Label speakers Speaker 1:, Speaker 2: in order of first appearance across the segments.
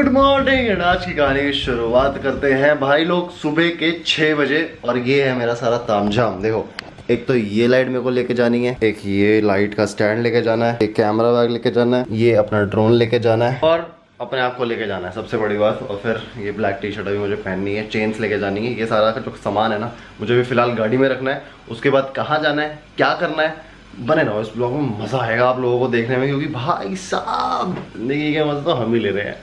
Speaker 1: Good morning and आज की कहानी की शुरुआत करते हैं। भाई लोग, सुबह के छह बजे और ये है मेरा सारा तामझाम। देखो, एक तो ये लाइट मेरे को लेके जानी है, एक ये लाइट का स्टैंड लेके जाना है, एक कैमरा बैग लेके जाना है, ये अपना ड्रोन लेके जाना है और अपने आप को लेके जाना है, सबसे बड़ी बात। और फिर ये ब्लैक टी शर्ट अभी मुझे पहननी है, चेन्स लेके जानी है, ये सारा का जो सामान है ना, मुझे भी फ़िलहाल गाड़ी में रखना है। उसके बाद कहाँ जाना है, क्या करना है, बने रहो। इस ब्लॉग में मज़ा आएगा आप लोगों को देखने में, क्योंकि भाई साहब, ज़िंदगी के मज़े तो हम ही ले रहे हैं।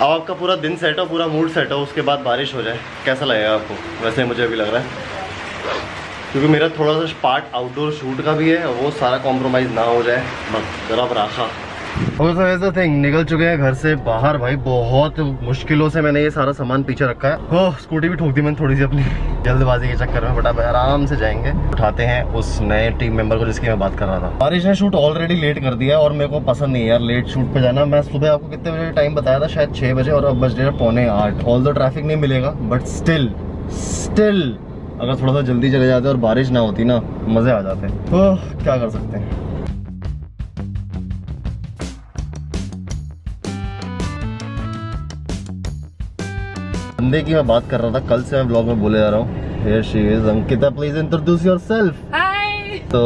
Speaker 1: अब आपका पूरा दिन सेट हो, पूरा मूड सेट हो, उसके बाद बारिश हो जाए, कैसा लगेगा आपको? वैसे मुझे अभी लग रहा है। क्योंकि मेरा थोड़ा सा पार्ट आउटडोर शूट का भी है, वो सारा कॉम्प्रोमाइज़ ना हो जाए, बस जरा राखा। ऐसा थिंग निकल चुके हैं घर से बाहर भाई, बहुत मुश्किलों से मैंने ये सारा सामान पीछे रखा है। हो स्कूटी भी ठोक दी मैंने थोड़ी सी अपनी। जल्दबाजी के चक्कर में बट बटा आराम से जाएँगे। उठाते हैं उस नए टीम मेंबर को जिसकी मैं बात कर रहा था। बारिश ने शूट ऑलरेडी लेट कर दिया और मेरे को पसंद नहीं यार लेट शूट पे जाना। मैं सुबह आपको कितने बजे टाइम बताया था? शायद छह बजे और अब बज रहे पौने आठ। ऑल ट्रैफ़िक नहीं मिलेगा बट स्टिल स्टिल अगर थोड़ा सा जल्दी चले जाते और बारिश ना होती ना, मज़े आ जाते तो क्या कर सकते हैं? बंदे की मैं बात कर रहा था कल से मैं ब्लॉग में बोले जा रहा हूँ। She is. Ankita please introduce
Speaker 2: yourself
Speaker 1: तो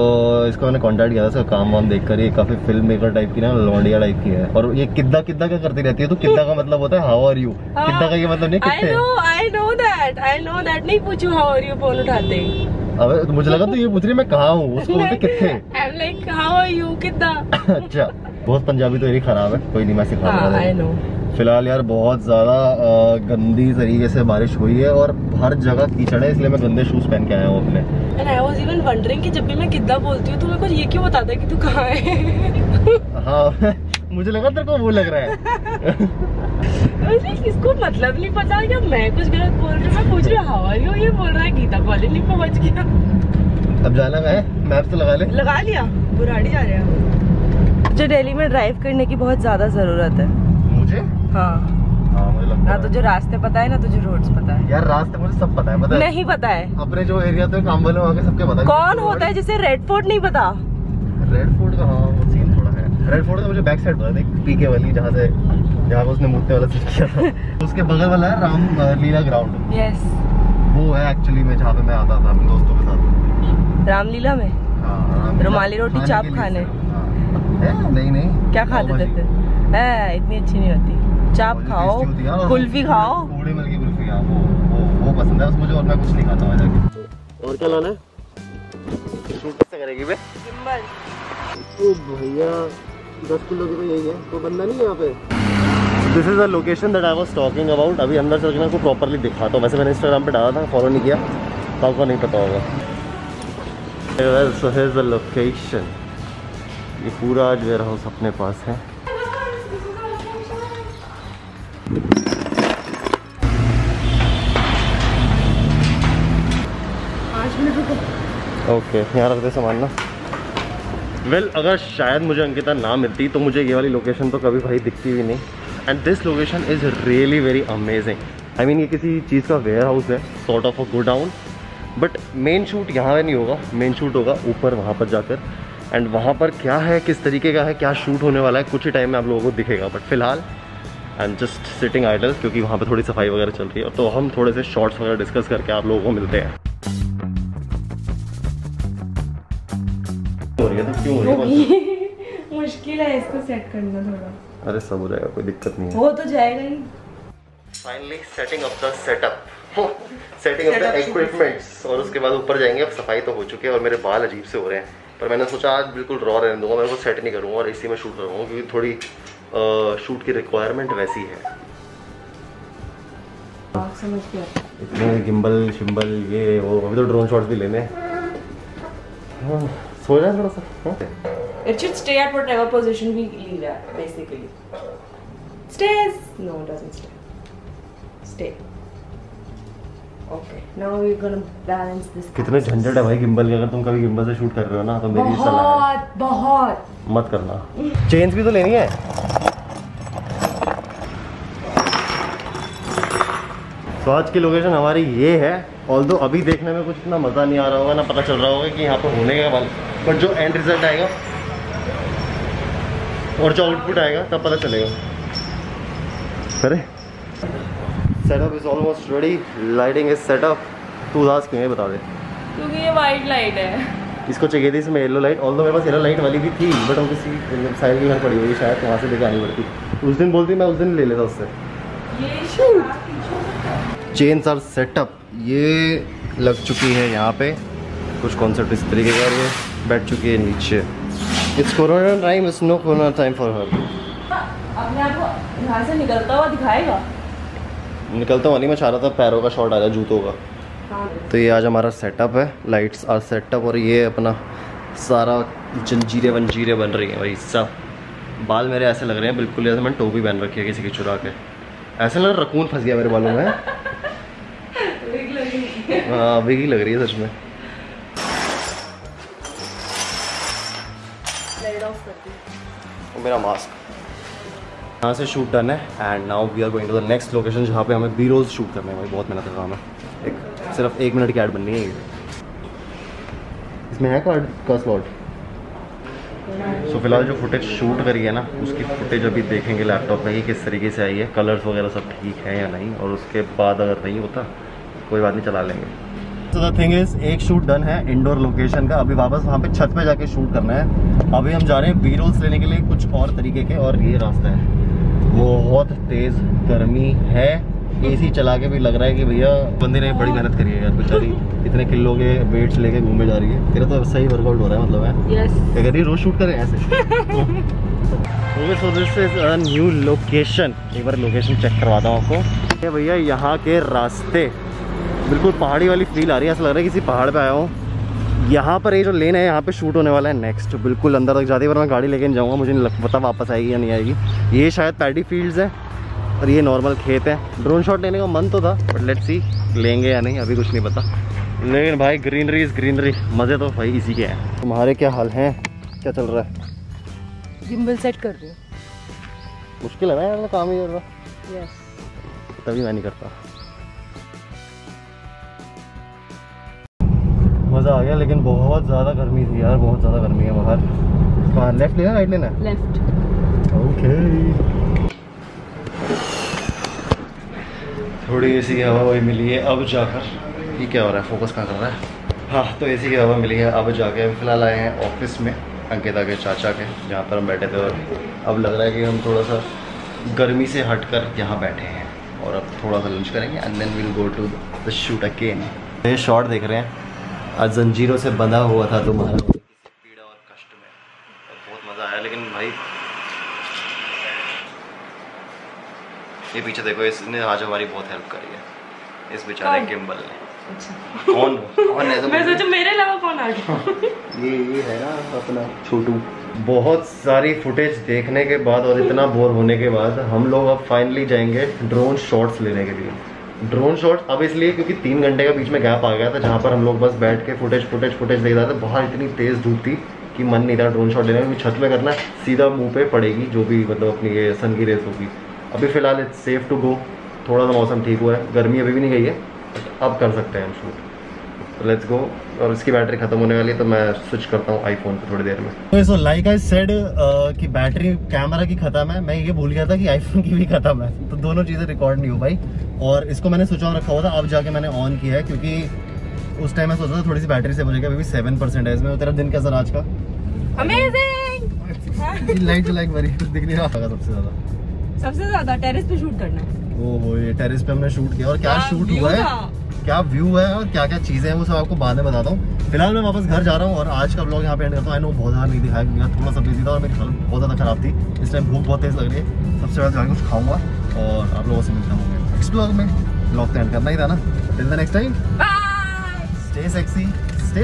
Speaker 1: इसको मैंने कांटेक्ट किया था इसका काम वाम देख कर ये काफ़ी फ़िल्म मेकर टाइप की ना लौंडिया टाइप की है। और ये किद्दा किद्दा क्या करती रहती है? तो किद्दा का मतलब होता है हाउ आर यू किद्दा का ये मतलब नहीं
Speaker 2: आई
Speaker 1: कितने
Speaker 2: no I know that I know that नहीं पूछू हाउ आर यू फ़ोन उठाते ही
Speaker 1: अबे तो मुझे लगा तो ये पूछ रही मैं कहाँ हूँ? उसको बोलते कितने? अच्छा बहुत पंजाबी तो यही खराब है कोई नहीं मैं सिखा
Speaker 2: हाँ नो
Speaker 1: फ़िलहाल यार बहुत ज़्यादा गंदी तरीके से बारिश हुई है और हर जगह कीचड़ है इसलिए मैं गंदे शूज़ पहन के आया हूँ अपने।
Speaker 2: कि जब भी मैं कितना बोलती हूँ तो मेरे को ये क्यों बताता है कि तू कहाँ है?
Speaker 1: हाँ मुझे लगा तेरे को वो लग रहा है।
Speaker 2: इसको मतलब नहीं पता क्या मैं कुछ गलत बोल रही हूँ मैं पूछ रही हूँ ये बोल रहा है गीता कॉलोनी पहुँच गया।
Speaker 1: अब जाना है मैप तो लगा ले।
Speaker 2: लगा लिया बुराड़ी जा रहे हैं। मुझे दिल्ली में ड्राइव करने की बहुत ज़्यादा ज़रूरत है।
Speaker 1: मुझे?
Speaker 2: हाँ।
Speaker 1: हाँ मुझे लगता
Speaker 2: ना तुझे रास्ते पता है ना तुझे रोड्स पता है।
Speaker 1: यार रास्ते मुझे सब पता है पता
Speaker 2: नहीं पता है।
Speaker 1: अपने जो एरिया तो काम वाले सबके पता है।
Speaker 2: कौन होता है जिसे रेड फोर्ट नहीं पता?
Speaker 1: रेड फोर्ट का है रेड फोर्ट का मुझे बैक साइड पता है पीके वाली जहाँ से जहाँ पे उसने मूर्ति वाला सीन किया था। उसके बगल वाला है राम लीला ग्राउंड
Speaker 2: यस
Speaker 1: वो है एक्चुअली में जहाँ पे मैं आता था अपने दोस्तों के साथ।
Speaker 2: रामलीला में?
Speaker 1: हाँ,
Speaker 2: रुमाली रोटी चाप खाने।
Speaker 1: हाँ। नहीं नहीं।
Speaker 2: क्या
Speaker 1: पाव
Speaker 2: खाते थे? है इतनी अच्छी नहीं होती। चाप खाओ कुल्फी खाओ।
Speaker 1: पूड़ी मिल की कुल्फी हाँ वो वो पसंद है। मुझे और मैं कुछ नहीं खाता और क्या लाना है? शूट कैसे करेगी बे? भैया दस किलो की तो यही है। तो बंदा नहीं यहाँ पे। This is the location that I was talking about अभी अंदर चल के मैं प्रॉपरली दिखाता हूँ। वैसे मैंने इंस्टाग्राम पे डाला था फॉलो नहीं किया। तो आपको नहीं पता होगा। सो हेज द लोकेशन ये पूरा आज वेयर हाउस अपने पास है। ओके यहाँ रख दे सामान ना। वेल well, अगर शायद मुझे अंकिता ना मिलती तो मुझे ये वाली लोकेशन तो कभी भाई दिखती भी नहीं। And this location is really very amazing I mean ये किसी चीज़ का वेयर हाउस है sort of a godown but main shoot यहाँ नहीं होगा मेन शूट होगा ऊपर वहाँ पर जाकर। एंड वहाँ पर क्या है किस तरीके का है क्या शूट होने वाला है कुछ ही टाइम में आप लोगों को दिखेगा। बट फ़िलहाल I am just sitting idle क्योंकि वहाँ पर थोड़ी सफ़ाई वगैरह चल रही है। तो हम थोड़े से शॉर्ट्स वगैरह डिस्कस करके आप लोगों को मिलते हैं। हो रही है तो क्यों हो रही है
Speaker 2: मुश्किल है इसको सेट करना थोड़ा।
Speaker 1: अरे सब हो जाएगा कोई दिक्कत नहीं है।
Speaker 2: हो तो जाएगा ही।
Speaker 1: Finally setting up the setup setting up the equipments और उसके बाद ऊपर जाएँगे अब सफ़ाई तो हो चुकी है और मेरे बाल अजीब से हो रहे हैं। पर मैंने सोचा आज बिल्कुल रॉ रहने दूँगा मैं को सेट नहीं करूँगा और इसी में शूट करूँगा क्योंकि थोड़ी शूट की रिक्वायरमेंट वैसी है।
Speaker 2: हाँ, समझ गया।
Speaker 1: इतने गिम्बल शिम्बल ये वो अभी तो ड्रोन शॉट्स भी लेने। हैं। सो जाए थोड़ा सा हाँ?
Speaker 2: It should stay at whatever position we leave at, basically. Stays. No, it doesn't stay. Stay. Okay. Now we're gonna balance this.
Speaker 1: कितने झंझट है भाई गिम्बल के अगर तुम कभी गिम्बल से शूट कर रहे हो ना तो मेरी सलाह
Speaker 2: बहुत बहुत
Speaker 1: मत करना चेंज भी तो लेनी है तो आज की लोकेशन हमारी ये है ऑल अभी देखने में कुछ इतना मज़ा नहीं आ रहा होगा ना पता चल रहा होगा कि यहाँ पर होने का वाला बट जो एंड रिज़ल्ट आएगा और जो आउटपुट आएगा तब पता चलेगा। अरे। Setup is almost ready lighting is setup तू उदास क्यों है बता दे।
Speaker 2: क्योंकि ये वाइट लाइट है।
Speaker 1: इसको चाहिए थी इसमें येलो लाइट ऑल मेरे पास येलो लाइट वाली भी थी बट वो किसी साइड की घर पड़ी हुई शायद वहाँ से लेके आनी पड़ती। उस दिन बोलती मैं उस दिन ले लेता उससे।
Speaker 2: ये
Speaker 1: चेन्स आर सेटअप ये लग चुकी है यहाँ पे। कुछ कॉन्सेप्ट इस तरीके का ये बैठ चुकी है नीचे। It's corona time it's no corona time for हर
Speaker 2: अपने निकलता हुआ दिखाएगा?
Speaker 1: निकलता हुआ नहीं मैं चाह रहा था पैरों का शॉट आ जाए जूतों का।
Speaker 2: हाँ।
Speaker 1: तो ये आज हमारा सेटअप है लाइट्स आर सेटअप और ये अपना सारा जंजीरें वंजीरें बन रही हैं भाई सब। बाल मेरे ऐसे लग रहे हैं बिल्कुल जैसे मैंने टोपी पहन रखी है किसी की चुरा के। ऐसे लग रहा रकून फंस गया मेरे बालों में। हाँ विगी लग रही है सच में।
Speaker 2: लाइट ऑफ़ कर दी
Speaker 1: और मेरा मास्क यहाँ से शूट डन है and now we are going to the next location जहाँ पे हमें बी रोज शूट करना है। भाई बहुत मेहनत कर रहा हूँ एक सिर्फ़ एक मिनट की ऐड बननी है इसमें है कार्ड का स्लॉट सो so, फ़िलहाल जो फुटेज शूट करी है ना उसकी फुटेज अभी देखेंगे लैपटॉप में कि किस तरीके से आई है। कलर्स वगैरह सब ठीक है या नहीं और उसके बाद अगर नहीं होता कोई बात नहीं चला लेंगे। तो द थिंग इज़ एक शूट डन है इंडोर लोकेशन का। अभी वापस वहाँ पे छत पे जाके शूट करना है। अभी हम जा रहे हैं बी रोल्स लेने के लिए कुछ और तरीके के और ये रास्ता है। बहुत तेज गर्मी है। एसी चला के भी लग रहा है कि भैया बंदे ने बड़ी मेहनत करी है यार बेचारी। इतने किलो के वेट्स लेके घूमे जा रही है। तेरा तो सही वर्कआउट हो रहा है मतलब है। कर रही है? रोज शूट करें ऐसे। So this is a new location एक बार लोकेशन चेक करवाता हूँ आपको। भैया यहाँ के रास्ते। बिल्कुल पहाड़ी वाली फील आ रही है। ऐसा लग रहा है किसी पहाड़ पे आया हूँ। यहाँ पर ये जो लेन है यहाँ पे शूट होने वाला है नेक्स्ट बिल्कुल अंदर तक जाती है पर मैं गाड़ी लेके नहीं जाऊँगा। मुझे नहीं लग पता वापस आएगी या नहीं आएगी। ये शायद पैडी फील्ड्स है और ये नॉर्मल खेत है। ड्रोन शॉट लेने का मन तो था बट लेट्स सी लेंगे या नहीं अभी कुछ नहीं पता। लेकिन भाई ग्रीनरी इज़ ग्रीनरी मज़े तो भाई इसी के हैं। तुम्हारे क्या हाल हैं? क्या चल रहा है?
Speaker 2: गिम्बल सेट कर रही हूँ।
Speaker 1: मुश्किल है ना यार काम ही कर रहा। तभी मैं नहीं करता। मज़ा आ गया लेकिन बहुत ज़्यादा गर्मी थी यार बहुत ज़्यादा गर्मी है बाहर। कहाँ लेफ़्ट लेना राइट लेना?
Speaker 2: लेफ़्ट
Speaker 1: ओके थोड़ी ऐसी हवा वही मिली है अब जाकर। ये क्या हो रहा है? फोकस कहाँ कर रहा है? हाँ तो एसी की हवा मिली है अब जाके अभी फ़िलहाल आए हैं ऑफ़िस में अंकिता के चाचा के जहाँ पर हम बैठे थे और अब लग रहा है कि हम थोड़ा सा गर्मी से हट कर यहाँ बैठे हैं। और अब थोड़ा सा लंच करेंगे and then will go to the shoot again ये शॉट देख रहे हैं। आज जंजीरों से बंधा हुआ था तुम्हारा। पीड़ा और कष्ट में। और बहुत मज़ा आया लेकिन भाई ये पीछे देखो इसने आज हमारी बहुत हेल्प करी है। इस बेचारे? गिम्बल ने।
Speaker 2: अच्छा।
Speaker 1: कौन? कौन है? तो
Speaker 2: मैं। सोचा मेरे अलावा कौन आ गया?
Speaker 1: ये ये है ना अपना छोटू। बहुत सारी फुटेज देखने के बाद और इतना बोर होने के बाद हम लोग अब फाइनली जाएँगे ड्रोन शॉट्स लेने के लिए। ड्रोन शॉट अब इसलिए क्योंकि तीन घंटे का बीच में गैप आ गया था, जहाँ पर हम लोग बस बैठ के फुटेज फुटेज फुटेज देख रहे थे। बाहर इतनी तेज़ धूप थी कि मन नहीं था ड्रोन शॉट लेने क्योंकि छत में करना सीधा मुँह पे पड़ेगी, जो भी मतलब अपनी ये सन की रेस होगी। अभी फ़िलहाल इट्स सेफ़ टू गो थोड़ा सा मौसम ठीक हुआ है। गर्मी अभी भी नहीं गई है अब कर सकते हैं हम शूट लेट्स गो और इसकी बैटरी खत्म होने वाली है तो मैं स्विच करता हूँ आईफोन पे थोड़ी देर में। सो लाइक आई सेड कि बैटरी कैमरा की खत्म है। मैं ये भूल गया था कि आईफोन की भी खत्म है। तो दोनों चीज़ें रिकॉर्ड नहीं हो पाई। और इसको मैंने स्विच ऑन रखा हुआ था। अब जाके मैंने ऑन किया है क्योंकि उस टाइम मैं सोचा था थोड़ी सी बैटरी से मुझे अभी सेवन परसेंट है इसमें। तेरा दिन कैसा आज का? लाइट जो भरी दिख नहीं रहा सबसे ज़्यादा।
Speaker 2: सबसे ज़्यादा टेरेस पे शूट करना। है
Speaker 1: ओहो ये टेरेस पे हमने शूट किया। और क्या शूट हुआ है। क्या व्यू है और क्या क्या चीज़ें हैं वो सब आपको बाद में बताता हूँ। फ़िलहाल मैं वापस घर जा रहा हूँ और आज का ब्लॉग यहाँ पे एंड करता हूँ। आई नो बहुत ज़्यादा नहीं दिखाया क्योंकि थोड़ा सा बिज़ी था और मेरी हालत बहुत ज़्यादा खराब थी। इस टाइम भूख बहुत तेज़ लग रही है। सबसे पहले जाके कुछ खाऊँगा और आप लोगों से मिलता हूँ। नेक्स्ट ब्लॉग में ब्लॉग तो एंड करना ही था ना। Till the next time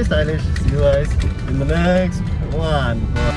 Speaker 1: stylish. See you guys in the next one.